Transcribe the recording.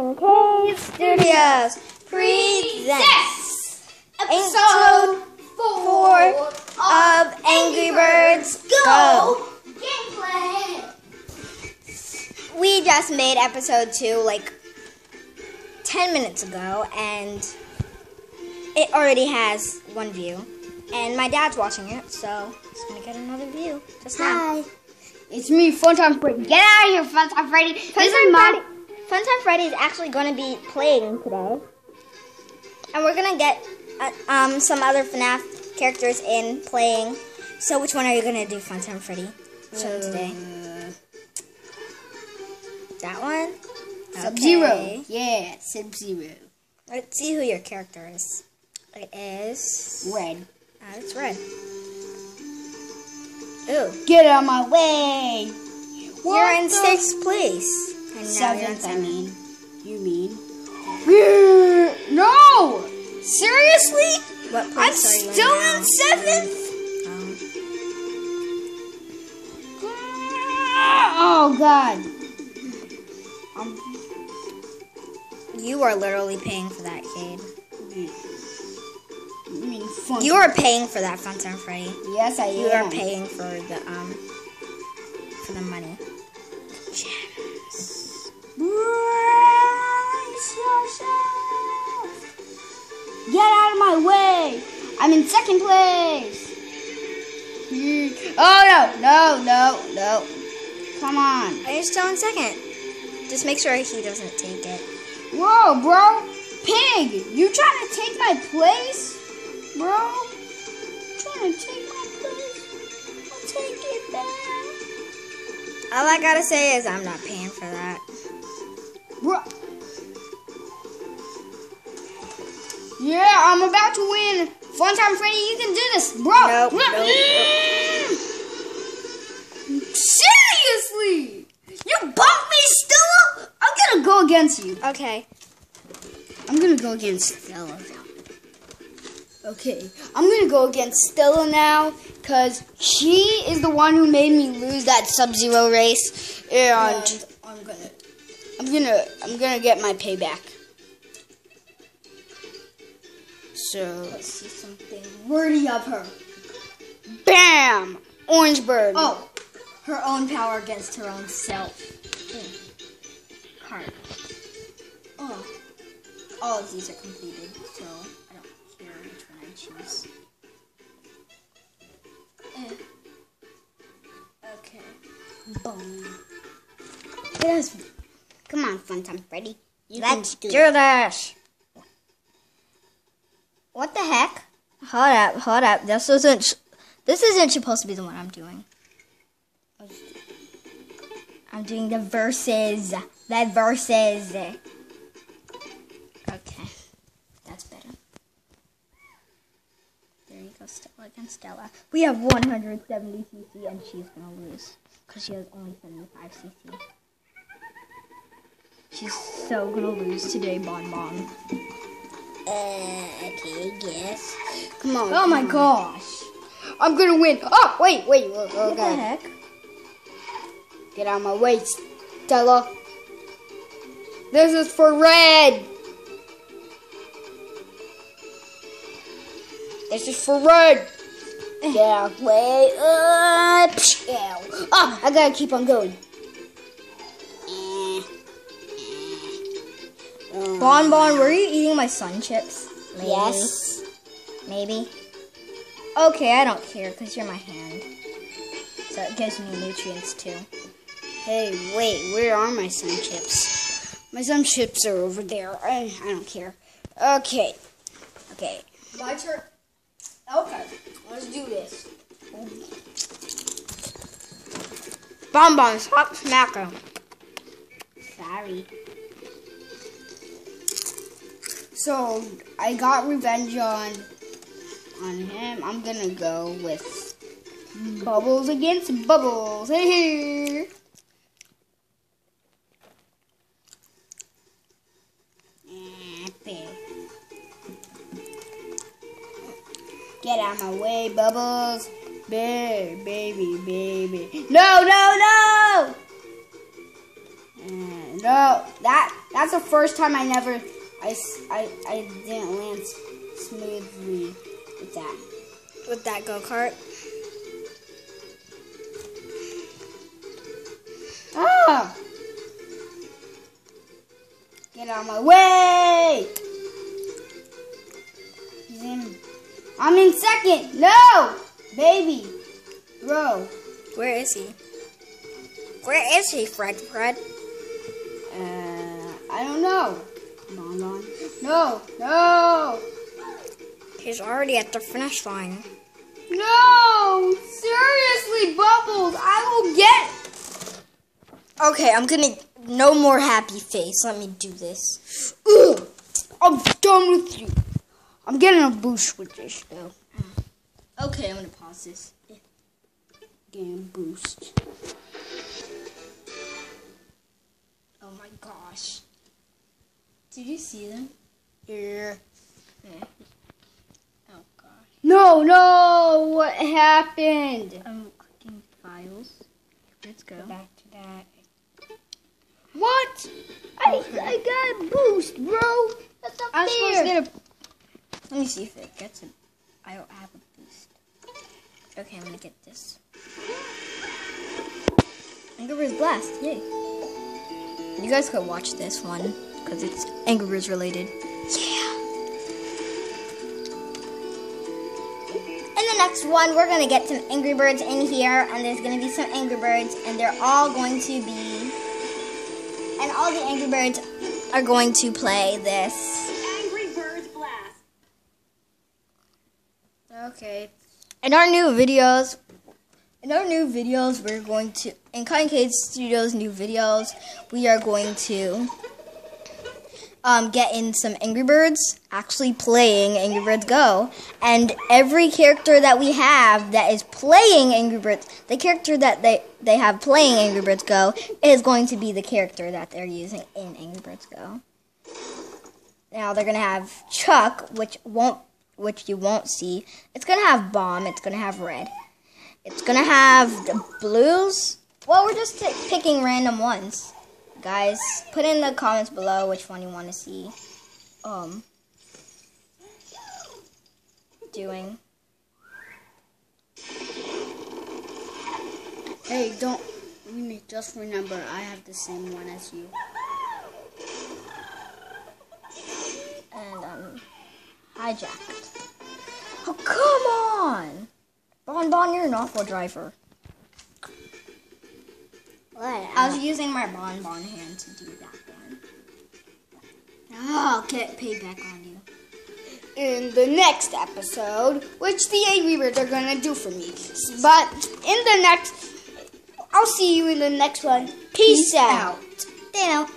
Man Cave Studios presents episode four of Angry Birds Go. Gameplay. We just made episode two like 10 minutes ago, and it already has one view. And my dad's watching it, so it's gonna get another view just now. It's me, Funtime Freddy. Get out of here, Funtime Freddy. This is my. Freddy, Funtime Freddy is actually going to be playing today, and we're gonna get uh, um some other FNAF characters in playing. So, which one are you gonna do, Funtime Freddy? Show them today. Uh, That one. Sub Zero. Okay. Yeah, Sub Zero. Let's see who your character is. It is. Red. Uh, it's red. Ooh. Get out of my way. you're in sixth place. And now you're in Seventh, I mean. You mean? No! Seriously? What I'm you still in in seventh? Um, Oh, God. Um, you are literally paying for that, Cade. you mean fun? You are paying for that, Funtime Freddy. Yes, I You am. are paying for the um my way. I'm in second place. Hmm. Oh, no, no, no, no. Come on. You're still in second. Just make sure he doesn't take it. Whoa, bro. Pig, you trying to take my place? Bro? Trying to take my place? I'll take it back. All I gotta say is I'm not paying for that. Yeah, I'm about to win. Fun time, Freddy. You can do this, bro. Nope, nope, Mm. Seriously? You bumped me, Stella? I'm gonna go against you. Okay. I'm gonna go against Stella now. Okay, I'm gonna go against Stella now because she is the one who made me lose that Sub-Zero race, and I'm gonna, I'm gonna, I'm gonna get my payback. So let's see something worthy of her. Bam! Orange bird. Oh, her own power against her own self. Heart. Oh, all of these are completed, so I don't care which one I choose. Eh. Okay. Boom. Yes. Come on, Funtime Freddy. You Let's can do this. What the Hold up, hold up. This isn't. This isn't supposed to be the one I'm doing. I'm doing the verses. The verses. Okay, that's better. There you go, Stella against Stella. We have 170 CC, and she's gonna lose because she has only 75 CC. She's so gonna lose today, Bon Bon. Uh, okay, guess. Come on. Oh my on. gosh. I'm gonna win. Oh, wait, wait. Oh What the heck? Get out of my way, Stella. This is for red. This is for red. Get out of way. Uh, psh. Oh, I gotta keep on going. Bon Bon, were you eating my sun chips? Maybe. Yes. Maybe. Okay, I don't care because you're my hand. So it gives me nutrients too. Hey, wait, where are my sun chips? My sun chips are over there. I, I don't care. Okay. Okay. My turn. Okay. Let's do this. Bon Bon, stop smacking. Sorry. So I got revenge on on him. I'm gonna go with Bubbles against Bubbles. Hey. Get out of my way, Bubbles. Baby, baby, baby. No, no, no! No, that that's the first time I never, I, I, I didn't land smoothly with that. With that go kart. Ah! Get out of my way! He's in. I'm in second. No, baby, bro. Where is he? Where is he, Fred? Fred? Uh, I don't know. Bon Bon. No, no, He's already at the finish line. no! Seriously, Bubbles, I will get. Okay, I'm gonna. No more happy face. Let me do this. Ugh, I'm done with you. I'm getting a boost with this though. Okay, I'm gonna pause this. Game boost. Oh my gosh. Did you see them? Yeah. Oh gosh. No, no! What happened? I'm clicking files. Let's go. Back to that. What? I I got a boost, bro. That's not I'm supposed to fair. get a. Let me see if it gets it. I don't have a boost. Okay, I'm gonna get this. Angry Birds Blast! Yay! You guys could watch this one because it's Angry Birds related. Yeah. Next one, we're gonna get some Angry Birds in here, and there's gonna be some Angry Birds, and they're all going to be, and all the Angry Birds are going to play this. Angry Birds Blast. Okay. In our new videos, in our new videos, we're going to in Cotton Cage Studios new videos, we are going to um, get in some Angry Birds actually playing Angry Birds Go, and every character that we have that is playing Angry Birds, the character that they they have playing Angry Birds Go is going to be the character that they're using in Angry Birds Go. Now they're gonna have Chuck, which won't which you won't see. It's gonna have bomb. It's gonna have red. It's gonna have the blues. Well, we're just picking random ones, guys. Put in the comments below which one you want to see. Um, doing. Hey, don't. Just remember, I have the same one as you. and um, hijacked. Oh come on, Bon Bon, you're an awful driver. I was using my Bon Bon hand to do that one. I'll get payback on you. in the next episode, which the Birds are gonna do for me. But in the next, I'll see you in the next one. Peace, out. Dano.